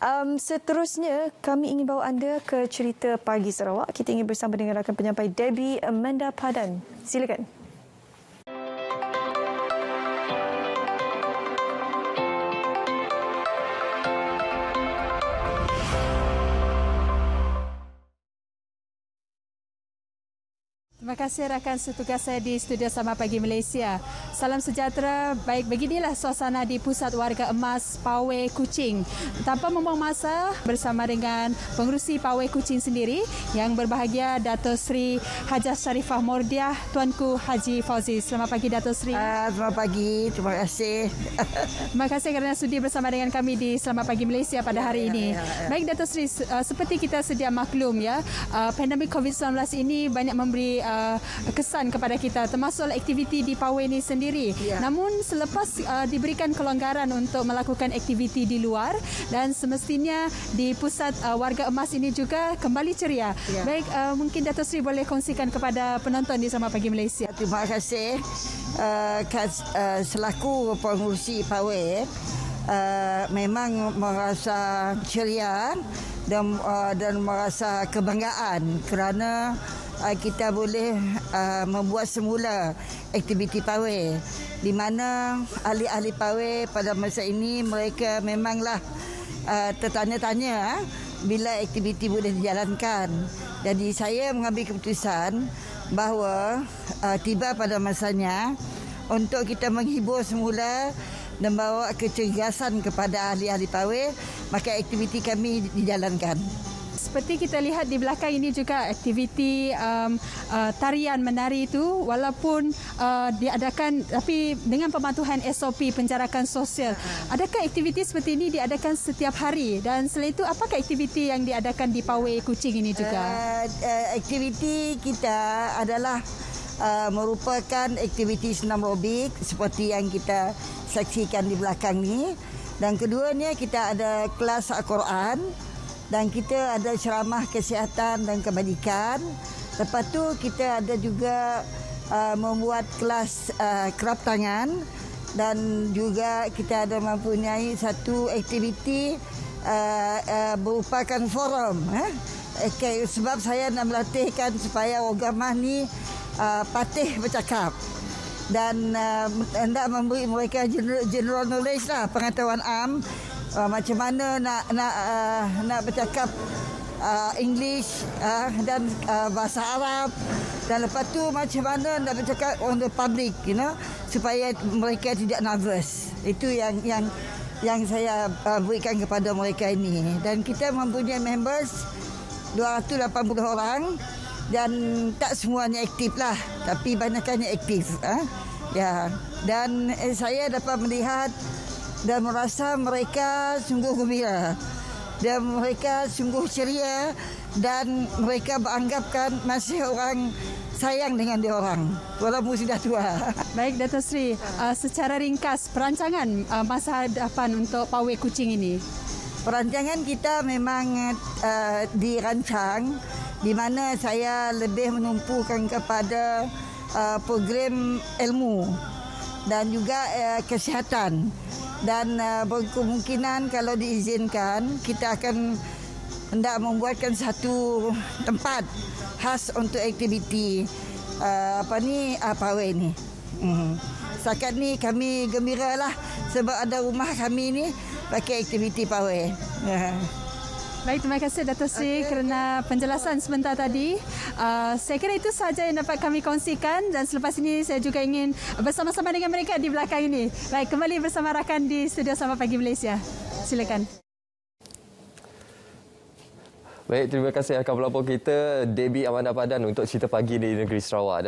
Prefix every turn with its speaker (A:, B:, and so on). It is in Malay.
A: Um, seterusnya, kami ingin bawa anda ke cerita Pagi Sarawak. Kita ingin bersama dengan rakan penyampai Debbie Amanda Padan. Silakan.
B: Terima kasih rakan setugas saya di Studio Sama Pagi Malaysia. Salam sejahtera. Baik, beginilah suasana di Pusat Warga Emas Pawai Kuching. Tanpa membuang masa, bersama dengan pengurusi Pawai Kuching sendiri yang berbahagia Dato' Sri Hajah Sharifah Mordiah, Tuanku Haji Fauzi. Selamat pagi Dato' Sri.
C: Uh, selamat pagi, terima kasih.
B: terima kasih kerana sudi bersama dengan kami di Selamat Pagi Malaysia pada hari ya, ini. Ya, ya. Baik Dato' Sri, uh, seperti kita sedia maklum ya, uh, pandemik COVID-19 ini banyak memberi uh, kesan kepada kita termasuk aktiviti di Pawai ini sendiri. Ya. Namun selepas uh, diberikan kelonggaran untuk melakukan aktiviti di luar dan semestinya di pusat uh, warga emas ini juga kembali ceria. Ya. Baik uh, mungkin Datuk Sri boleh kongsikan kepada penonton di Sama Pagi Malaysia.
C: Terima kasih uh, uh, selaku pengurusi Pawai uh, memang merasa ceria dan uh, dan merasa kebanggaan kerana uh, kita boleh uh, membuat semula aktiviti pawai di mana ahli-ahli pawai pada masa ini mereka memanglah uh, tertanya-tanya uh, bila aktiviti boleh dijalankan. Jadi saya mengambil keputusan bahawa uh, tiba pada masanya untuk kita menghibur semula dan bawa kecergasan kepada ahli-ahli pawai maka aktiviti kami dijalankan
B: seperti kita lihat di belakang ini juga aktiviti um, uh, tarian menari itu walaupun uh, diadakan tapi dengan pematuhan SOP penjarakan sosial. Adakah aktiviti seperti ini diadakan setiap hari dan selain itu apakah aktiviti yang diadakan di Pawai Kuching ini juga? Uh,
C: uh, aktiviti kita adalah uh, merupakan aktiviti senam robik seperti yang kita saksikan di belakang ni. Dan keduanya kita ada kelas Al-Quran dan kita ada ceramah kesihatan dan kebajikan. Lepas tu kita ada juga uh, membuat kelas uh, kerap tangan dan juga kita ada mempunyai satu aktiviti uh, uh, berupakan forum. Eh? Okay, sebab saya nak melatihkan supaya orang mah ni uh, patih bercakap dan uh, hendak memberi mereka general, general knowledge lah pengetahuan am uh, macam mana nak nak uh, nak bercakap uh, English uh, dan uh, bahasa Arab. Dan lepas tu macam mana nak bercakap on the public you know supaya mereka tidak nervous. Itu yang yang yang saya uh, berikan kepada mereka ini. Dan kita mempunyai members 280 orang dan tak semuanya aktif lah tapi banyaknya aktif uh. ya dan eh, saya dapat melihat dan merasa mereka sungguh gembira dan mereka sungguh ceria dan mereka beranggapkan masih orang sayang dengan dia orang walaupun sudah tua.
B: Baik Dato Sri, uh, secara ringkas perancangan uh, masa hadapan untuk pawai kucing ini.
C: Perancangan kita memang uh, dirancang di mana saya lebih menumpukan kepada uh, program ilmu dan juga uh, kesihatan dan uh, berkemungkinan kalau diizinkan kita akan hendak membuatkan satu tempat khas untuk aktiviti uh, apa ni uh, pawai ni. Hmm. Setakat ni kami gembira lah sebab ada rumah kami ni pakai aktiviti pawai.
B: Baik, terima kasih Dato' Sri okay, kerana penjelasan sebentar tadi. Uh, saya kira itu sahaja yang dapat kami kongsikan dan selepas ini saya juga ingin bersama-sama dengan mereka di belakang ini. Baik, kembali bersama rakan di Studio Sama Pagi Malaysia. Silakan.
D: Baik, terima kasih akan pelapor kita Debbie Amanda Padan untuk cerita pagi di negeri Sarawak.